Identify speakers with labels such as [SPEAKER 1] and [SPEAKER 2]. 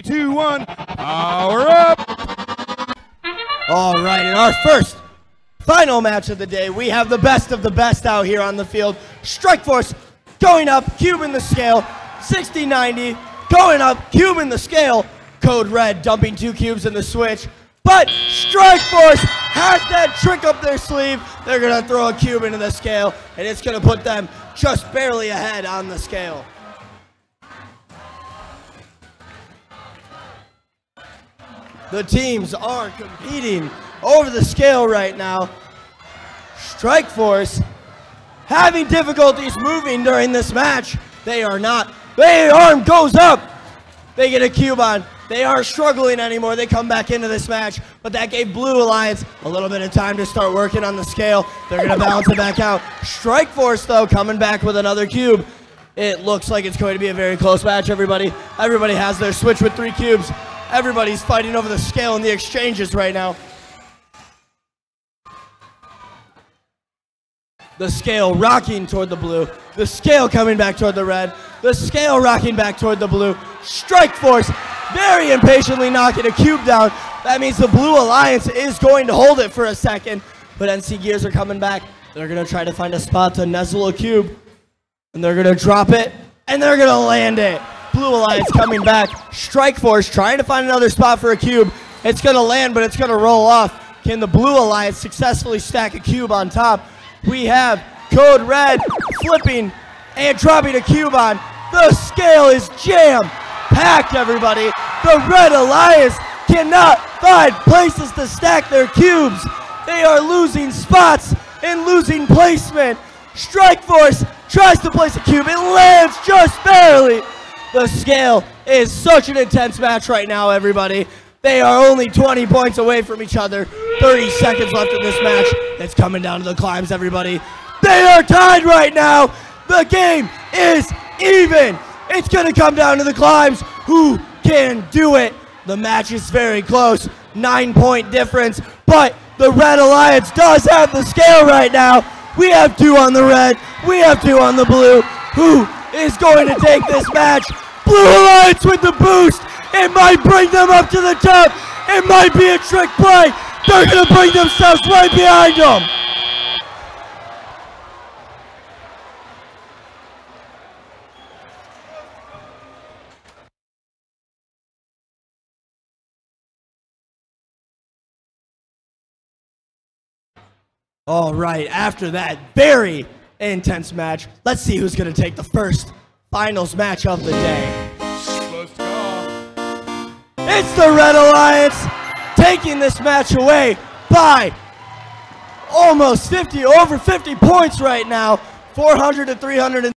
[SPEAKER 1] two, one, power up!
[SPEAKER 2] All right, in our first final match of the day, we have the best of the best out here on the field. Strike Force going up, cube in the scale, 60-90, going up, cube in the scale, code red, dumping two cubes in the switch. But Strike Force has that trick up their sleeve. They're gonna throw a cube into the scale, and it's gonna put them just barely ahead on the scale. The teams are competing over the scale right now. Strike Force having difficulties moving during this match. They are not. Their arm goes up. They get a cube on. They aren't struggling anymore. They come back into this match, but that gave Blue Alliance a little bit of time to start working on the scale. They're going to balance it back out. Strike Force, though, coming back with another cube. It looks like it's going to be a very close match, everybody. Everybody has their switch with three cubes. Everybody's fighting over the scale in the exchanges right now. The scale rocking toward the blue. The scale coming back toward the red. The scale rocking back toward the blue. Strike Force very impatiently knocking a cube down. That means the Blue Alliance is going to hold it for a second. But NC Gears are coming back. They're going to try to find a spot to nuzzle a cube. And they're going to drop it. And they're going to land it. Blue Alliance coming back. Strike Force trying to find another spot for a cube. It's going to land, but it's going to roll off. Can the Blue Alliance successfully stack a cube on top? We have Code Red flipping and dropping a cube on. The scale is jammed. Packed, everybody. The Red Alliance cannot find places to stack their cubes. They are losing spots and losing placement. Strike Force tries to place a cube. It lands just barely. The scale is such an intense match right now, everybody. They are only 20 points away from each other. 30 seconds left in this match. It's coming down to the climbs, everybody. They are tied right now. The game is even. It's going to come down to the climbs. Who can do it? The match is very close. Nine point difference. But the Red Alliance does have the scale right now. We have two on the red. We have two on the blue. Who is going to take this match? Blue Alliance with the boost. It might bring them up to the top. It might be a trick play. They're going to bring themselves right behind them. All right, after that very intense match, let's see who's going to take the first finals match of the day. It's the Red Alliance taking this match away by almost 50, over 50 points right now, 400 to 300.